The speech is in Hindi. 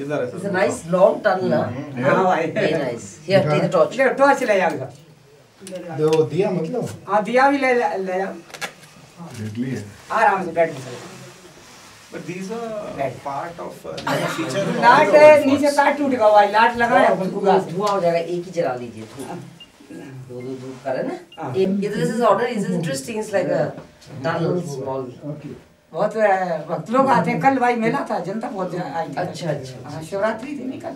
इधर है sir nice long tunnel, huh? हाँ भाई Very nice. Here, take the torch. ले टॉर्च ले जाओ वो दिया मतलब? हाँ दिया भी ले ले जाओ डेडली है। आराम से बैठ के but these are part of feature लाट नीचे काट टूट गया भाई लाट लगा है। धुआँ धुआँ हो जाएगा एक ही जला लीजिए धुआँ। दो दो दो करे ना? हाँ। ये this is order is interesting it's like a tunnel small बहुत भक्त लोग आते हैं। कल भाई मेला था जनता बहुत आई थी। अच्छा, अच्छा। हाँ शिवरात्रि थी नहीं कल